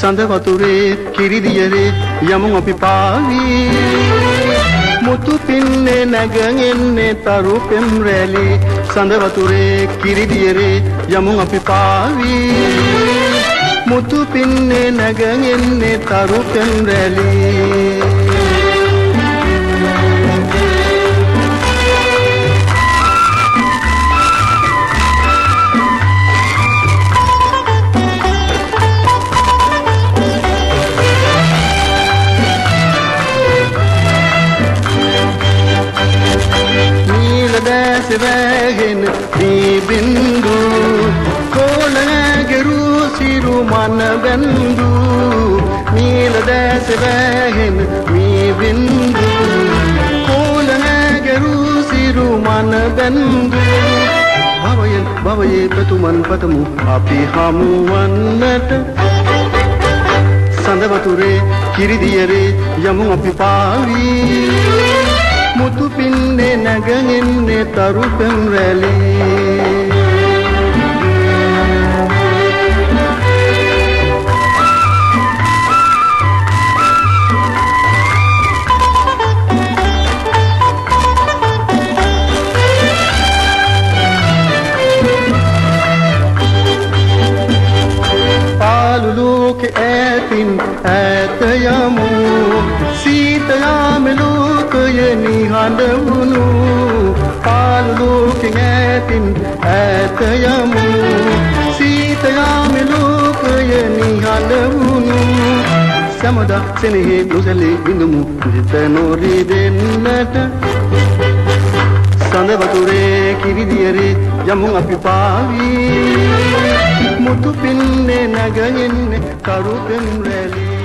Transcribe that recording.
සඳ වතුරේ කිරිදියරේ යමු අපි පාවී. මුතු පින්නේ නැගගෙන්නේ තරු පෙම් රැලි. සඳ වතුරේ කිරිදියරේ යමු අපි පාවී. මුතු පින්නේ නැගගෙන්නේ තරු පෙම් රැලි. දැසවැගෙන දී බින්දු කොළගෙරු සිරු මන බැන්දු නීල දැසවැගෙන මී බින්දු කොළගෙරු සිරු මන බැන්දු භවයෙන් භවයේ පතුමන් පතමු අපි හමුවන්නට. සඳ වතුරේ කිරිදියරේ යමු අපි පාවී. මුතු පින්නේ නැගගෙන්නේ තරු පෙම් රැලී ලෝක ඈතින් ඈත යමු. සීත යාමලෝකය නිහඬ වුණු. යමු සීත යාමලෝකය නිහඬ වුණු සමදා සෙනෙහි දුසලේ බිඳමු හිත නොරි දෙන්නට. සඳ වතුරේ කිරිදියරේ යමු අපි පාවී. මුතු පින්නේ නැගෙන්නේ කරු පෙම් රැලි.